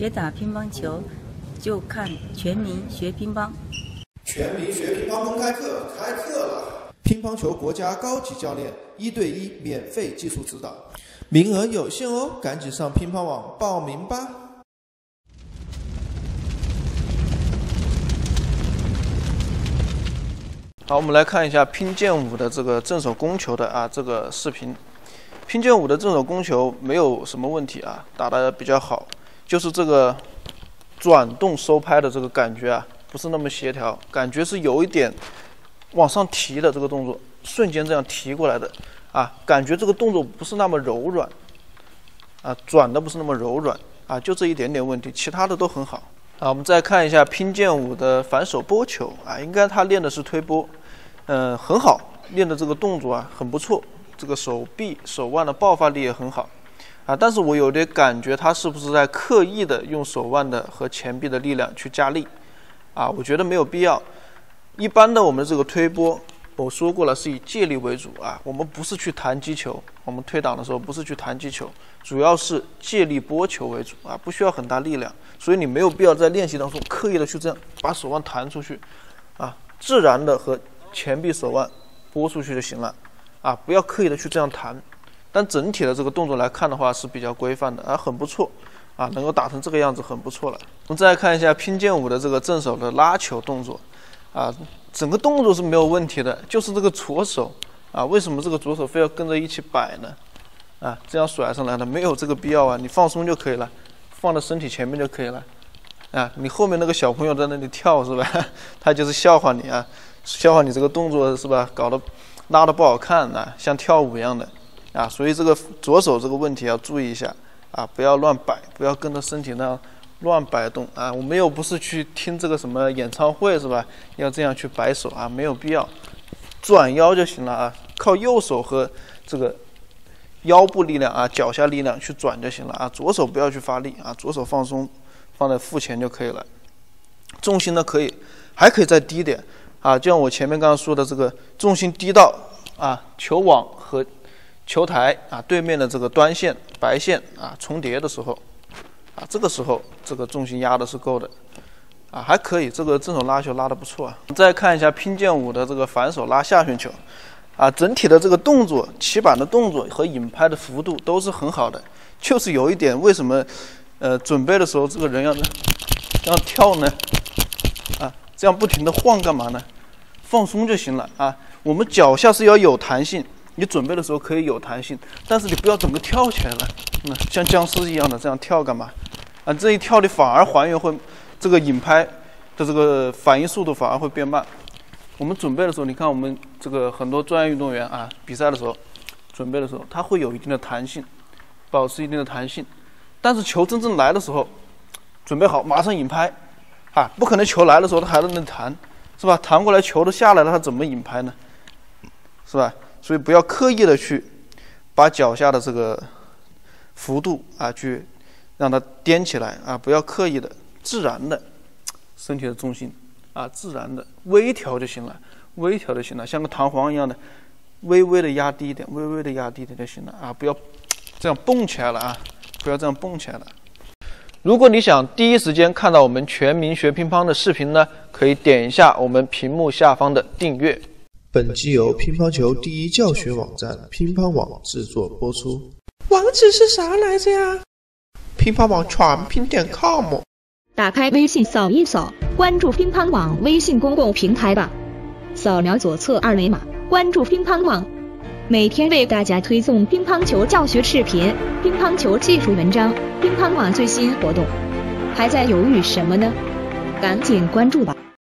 学打乒乓球，就看全民学乒乓。全民学乒乓公开课开课了！乒乓球国家高级教练一对一免费技术指导，名额有限哦，赶紧上乒乓网报名吧！好，我们来看一下拼剑舞的这个正手攻球的啊这个视频。拼剑舞的正手攻球没有什么问题啊，打得比较好，就是这个转动收拍的这个感觉啊，不是那么协调，感觉是有一点往上提的这个动作，瞬间这样提过来的啊，感觉这个动作不是那么柔软啊，转的不是那么柔软啊，就这一点点问题，其他的都很好啊。我们再看一下拼剑舞的反手拨球啊，应该他练的是推拨，嗯，很好，练的这个动作啊，很不错。这个手臂、手腕的爆发力也很好，啊，但是我有点感觉他是不是在刻意的用手腕的和前臂的力量去加力，啊，我觉得没有必要。一般的我们这个推拨，我说过了是以借力为主啊，我们不是去弹击球，我们推挡的时候不是去弹击球，主要是借力拨球为主啊，不需要很大力量，所以你没有必要在练习当中刻意的去这样把手腕弹出去，啊，自然的和前臂、手腕拨出去就行了。啊，不要刻意的去这样弹，但整体的这个动作来看的话是比较规范的，啊，很不错，啊，能够打成这个样子很不错了。我们再来看一下拼剑舞的这个正手的拉球动作，啊，整个动作是没有问题的，就是这个左手，啊，为什么这个左手非要跟着一起摆呢？啊，这样甩上来的没有这个必要啊，你放松就可以了，放在身体前面就可以了，啊，你后面那个小朋友在那里跳是吧？他就是笑话你啊，笑话你这个动作是吧？搞得。拉的不好看呐，像跳舞一样的，啊，所以这个左手这个问题要注意一下，啊，不要乱摆，不要跟着身体那样乱摆动啊。我们又不是去听这个什么演唱会是吧？要这样去摆手啊，没有必要，转腰就行了啊，靠右手和这个腰部力量啊，脚下力量去转就行了啊。左手不要去发力啊，左手放松，放在腹前就可以了。重心呢可以，还可以再低点。啊，就像我前面刚刚说的，这个重心低到啊球网和球台啊对面的这个端线白线啊重叠的时候，啊这个时候这个重心压的是够的，啊还可以，这个正手拉球拉的不错啊。再看一下拼剑舞的这个反手拉下旋球，啊整体的这个动作起板的动作和引拍的幅度都是很好的，就是有一点为什么呃准备的时候这个人要要跳呢？啊这样不停的晃干嘛呢？放松就行了啊。我们脚下是要有弹性，你准备的时候可以有弹性，但是你不要整个跳起来了，那像僵尸一样的这样跳干嘛？啊，这一跳你反而还原会这个引拍的这个反应速度反而会变慢。我们准备的时候，你看我们这个很多专业运动员啊，比赛的时候准备的时候，他会有一定的弹性，保持一定的弹性，但是球真正来的时候，准备好马上引拍。啊，不可能球来的时候他还在那弹，是吧？弹过来球都下来了，他怎么引拍呢？是吧？所以不要刻意的去把脚下的这个幅度啊，去让它颠起来啊，不要刻意的，自然的身体的重心啊，自然的微调就行了，微调就行了，像个弹簧一样的，微微的压低一点，微微的压低一点就行了啊，不要这样蹦起来了啊，不要这样蹦起来了。如果你想第一时间看到我们全民学乒乓的视频呢，可以点一下我们屏幕下方的订阅。本集由乒乓球第一教学网站乒乓网制作播出。网址是啥来着呀？乒乓网全拼点 com。打开微信扫一扫，关注乒乓网微信公共平台吧。扫描左侧二维码，关注乒乓网。每天为大家推送乒乓球教学视频、乒乓球技术文章、乒乓网最新活动，还在犹豫什么呢？赶紧关注吧！